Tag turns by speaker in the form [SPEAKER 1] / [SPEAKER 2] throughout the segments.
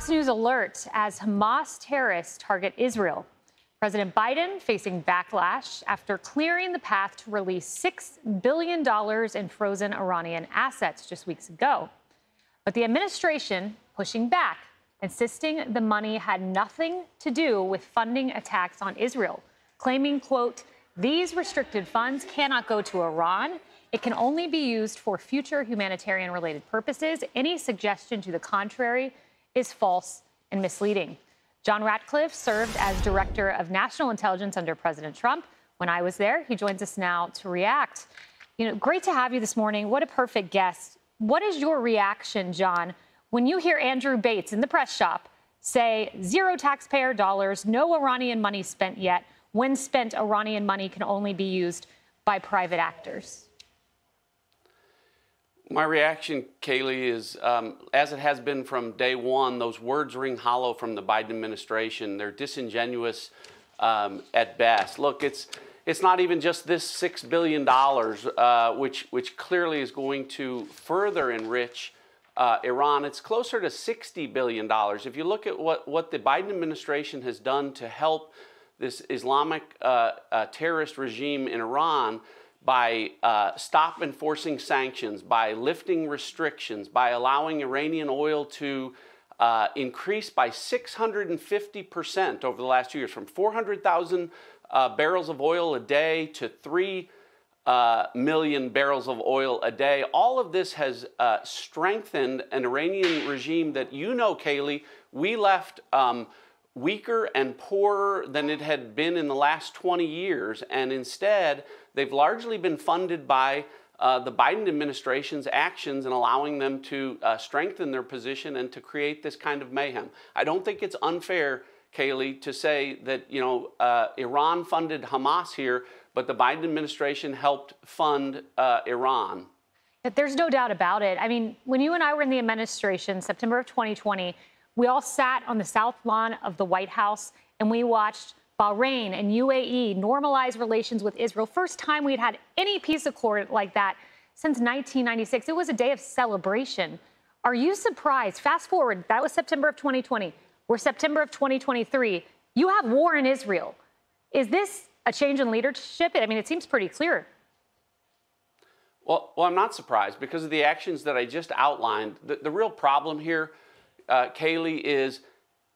[SPEAKER 1] Fox News alert as Hamas terrorists target Israel. President Biden facing backlash after clearing the path to release $6 billion in frozen Iranian assets just weeks ago. But the administration pushing back, insisting the money had nothing to do with funding attacks on Israel, claiming, quote, these restricted funds cannot go to Iran. It can only be used for future humanitarian related purposes. Any suggestion to the contrary is false and misleading. John Ratcliffe served as Director of National Intelligence under President Trump. When I was there, he joins us now to react. You know, great to have you this morning. What a perfect guest. What is your reaction, John, when you hear Andrew Bates in the press shop say zero taxpayer dollars, no Iranian money spent yet? When spent, Iranian money can only be used by private actors.
[SPEAKER 2] My reaction, Kayleigh, is um, as it has been from day one, those words ring hollow from the Biden administration. They're disingenuous um, at best. Look, it's it's not even just this six billion dollars, uh, which which clearly is going to further enrich uh, Iran. It's closer to sixty billion dollars. If you look at what what the Biden administration has done to help this Islamic uh, uh terrorist regime in Iran by uh, stop enforcing sanctions, by lifting restrictions, by allowing Iranian oil to uh, increase by 650% over the last two years, from 400,000 uh, barrels of oil a day to 3 uh, million barrels of oil a day. All of this has uh, strengthened an Iranian regime that you know, Kayleigh, we left. Um, weaker and poorer than it had been in the last 20 years. And instead, they've largely been funded by uh, the Biden administration's actions in allowing them to uh, strengthen their position and to create this kind of mayhem. I don't think it's unfair, Kayleigh, to say that you know uh, Iran funded Hamas here, but the Biden administration helped fund uh, Iran.
[SPEAKER 1] There's no doubt about it. I mean, when you and I were in the administration, September of 2020, we all sat on the south lawn of the White House and we watched Bahrain and UAE normalize relations with Israel. First time we'd had any peace accord like that since 1996. It was a day of celebration. Are you surprised? Fast forward, that was September of 2020. We're September of 2023. You have war in Israel. Is this a change in leadership? I mean, it seems pretty clear.
[SPEAKER 2] Well, well, I'm not surprised because of the actions that I just outlined. The, the real problem here uh, Kayleigh, is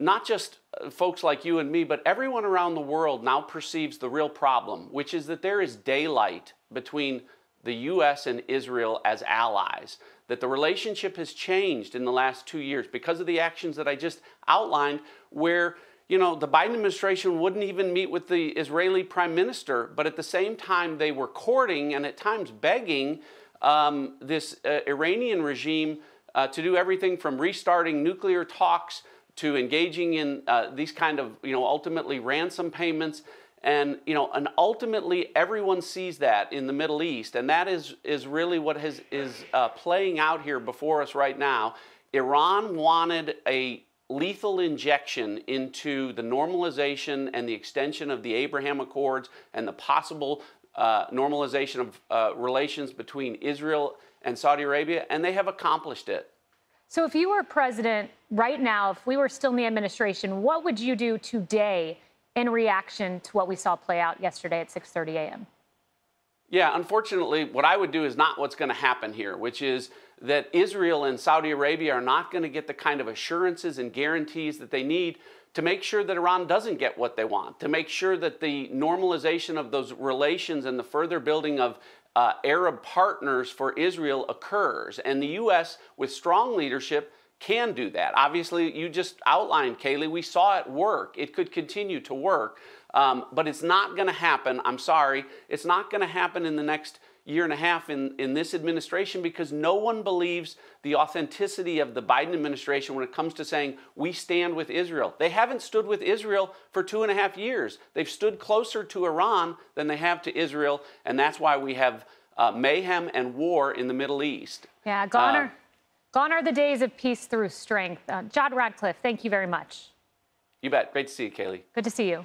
[SPEAKER 2] not just uh, folks like you and me, but everyone around the world now perceives the real problem, which is that there is daylight between the U.S. and Israel as allies, that the relationship has changed in the last two years because of the actions that I just outlined, where you know, the Biden administration wouldn't even meet with the Israeli prime minister, but at the same time, they were courting and at times begging um, this uh, Iranian regime uh, to do everything from restarting nuclear talks to engaging in uh, these kind of, you know, ultimately ransom payments. And, you know, and ultimately everyone sees that in the Middle East. And that is, is really what has, is uh, playing out here before us right now. Iran wanted a lethal injection into the normalization and the extension of the Abraham Accords and the possible uh, normalization of uh, relations between Israel and Saudi Arabia, and they have accomplished it.
[SPEAKER 1] So, if you were president right now, if we were still in the administration, what would you do today in reaction to what we saw play out yesterday at 6:30 a.m.?
[SPEAKER 2] Yeah, unfortunately, what I would do is not what's going to happen here, which is that Israel and Saudi Arabia are not going to get the kind of assurances and guarantees that they need to make sure that Iran doesn't get what they want, to make sure that the normalization of those relations and the further building of uh, Arab partners for Israel occurs. And the U.S., with strong leadership, can do that. Obviously, you just outlined, Kayleigh, we saw it work. It could continue to work, um, but it's not going to happen. I'm sorry. It's not going to happen in the next year and a half in, in this administration because no one believes the authenticity of the Biden administration when it comes to saying we stand with Israel. They haven't stood with Israel for two and a half years. They've stood closer to Iran than they have to Israel, and that's why we have uh, mayhem and war in the Middle East.
[SPEAKER 1] Yeah, gone are, uh, gone are the days of peace through strength. Uh, John Ratcliffe, thank you very much.
[SPEAKER 2] You bet. Great to see you, Kayleigh.
[SPEAKER 1] Good to see you.